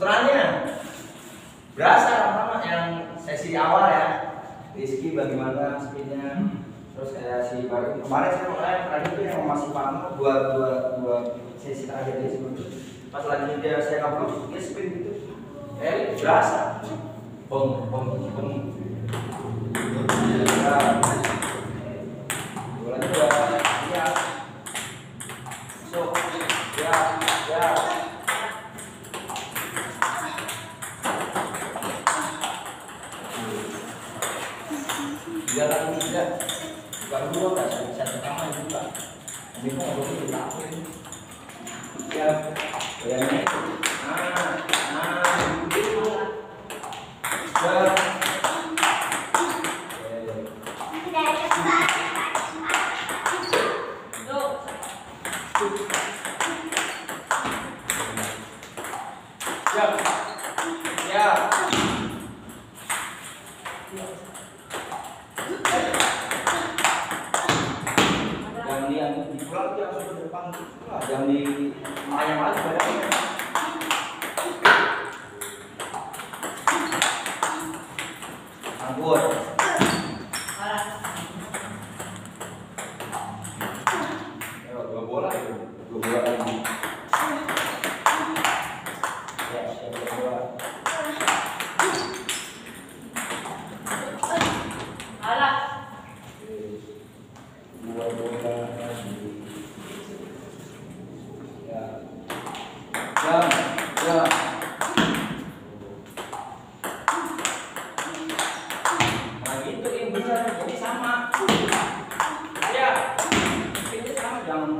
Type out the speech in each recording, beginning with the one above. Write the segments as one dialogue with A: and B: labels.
A: putarannya berasa sama yang sesi awal ya. Rizky bagaimana speednya? Terus kayak si baru kemarin saya makanya terakhir itu yang masih pamor dua dua dua sesi terakhir dia sebelum itu. Pas lagi dia saya upload dia speed gitu. Eh berasa. Bom bom bom jalan tidak bukan dua kan bisa pertama juga ini kok nggak boleh dilakuin ya. Bayangnya ah ah gitu ya. Ya. Ya. yang di yang ke depan yang di ayam lagi badannya anggur ya dua bola itu dua bola lagi ya siap dua bola dua bola lagi ya jam jam nah gitu yang benar jadi sama ya ini sama jangan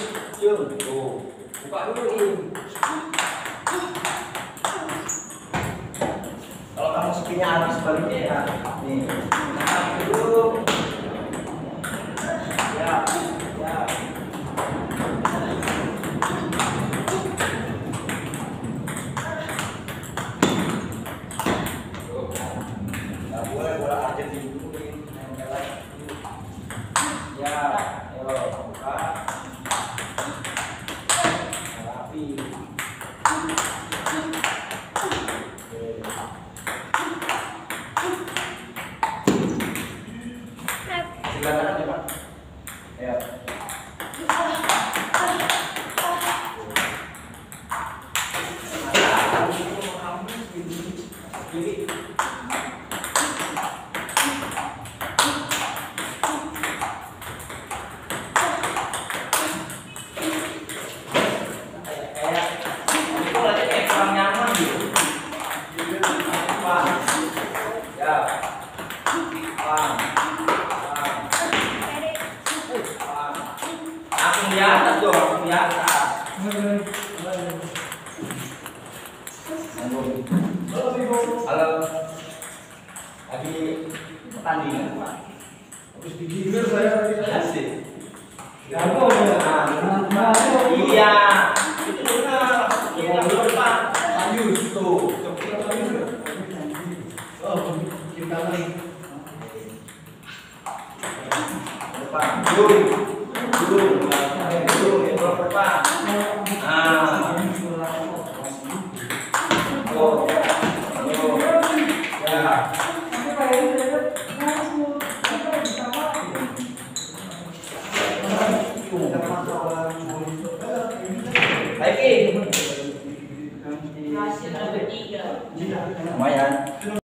A: Tuh, buka dulu ini. Kalau kamu sepinya habis baliknya ya, nih, nah, dulu. Ya, ya. Tuh, nggak boleh bola Argentina dulu nih, nempel lagi. Ya, ayo buka. Rapi. Oke. Silakan aja pak. Ya. Ini. Halo. Lagi pertandingan, Pak.
B: Habis digigir saya.
A: Asik.
B: Kamu ya?
A: Iya, itu benar. Iya, depan.
B: Lanjut.
A: Tuh.
B: Oh, kita lagi.
A: depan dulu dulu dulu depan Baik, lumayan.